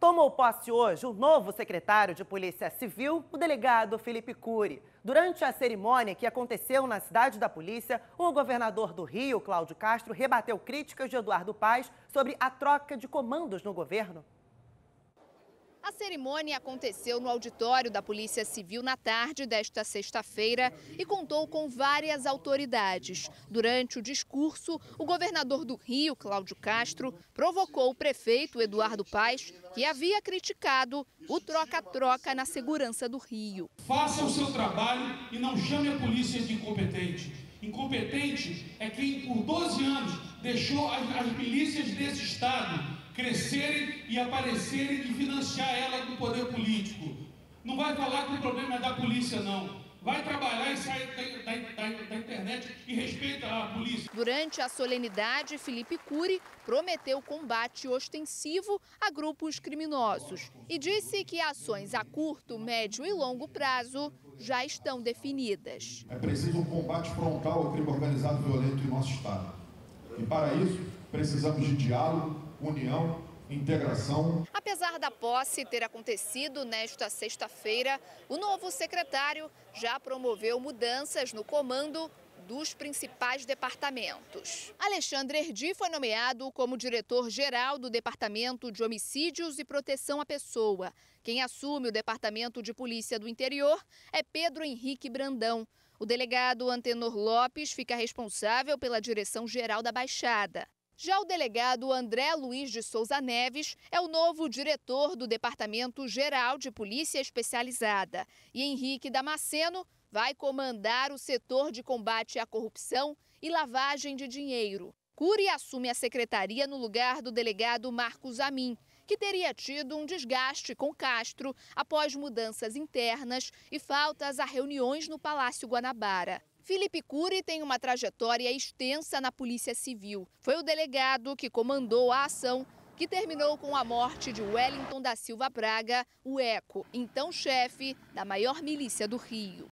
Tomou posse hoje o novo secretário de Polícia Civil, o delegado Felipe Cury. Durante a cerimônia que aconteceu na cidade da polícia, o governador do Rio, Cláudio Castro, rebateu críticas de Eduardo Paes sobre a troca de comandos no governo. A cerimônia aconteceu no auditório da Polícia Civil na tarde desta sexta-feira e contou com várias autoridades. Durante o discurso, o governador do Rio, Cláudio Castro, provocou o prefeito Eduardo Paes, que havia criticado o troca-troca na segurança do Rio. Faça o seu trabalho e não chame a polícia de incompetente. Incompetente é quem, por 12 anos, deixou as, as milícias desse Estado crescerem e aparecerem e financiar ela com o poder político. Não vai falar que o problema é da polícia, não. Vai trabalhar e sair da, da, da, da, internet e respeita a polícia. Durante a solenidade, Felipe Cury prometeu combate ostensivo a grupos criminosos e disse que ações a curto, médio e longo prazo já estão definidas. É preciso um combate frontal ao crime organizado violento em nosso Estado. E para isso, precisamos de diálogo, união, integração. Apesar da posse ter acontecido nesta sexta-feira, o novo secretário já promoveu mudanças no comando dos principais departamentos. Alexandre Erdi foi nomeado como diretor-geral do Departamento de Homicídios e Proteção à Pessoa. Quem assume o Departamento de Polícia do Interior é Pedro Henrique Brandão. O delegado Antenor Lopes fica responsável pela direção-geral da Baixada. Já o delegado André Luiz de Souza Neves é o novo diretor do Departamento Geral de Polícia Especializada. E Henrique Damasceno vai comandar o setor de combate à corrupção e lavagem de dinheiro. Cury assume a secretaria no lugar do delegado Marcos Amin, que teria tido um desgaste com Castro após mudanças internas e faltas a reuniões no Palácio Guanabara. Felipe Cury tem uma trajetória extensa na Polícia Civil. Foi o delegado que comandou a ação que terminou com a morte de Wellington da Silva Braga, o ECO, então chefe da maior milícia do Rio.